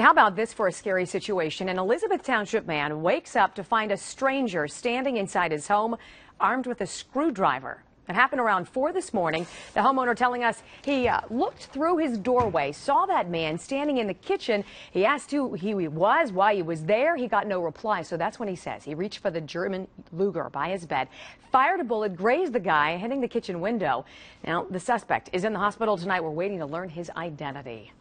And how about this for a scary situation? An Elizabeth Township man wakes up to find a stranger standing inside his home armed with a screwdriver. It happened around 4 this morning. The homeowner telling us he uh, looked through his doorway, saw that man standing in the kitchen. He asked who he was, why he was there. He got no reply. So that's when he says he reached for the German Luger by his bed, fired a bullet, grazed the guy, hitting the kitchen window. Now, the suspect is in the hospital tonight. We're waiting to learn his identity.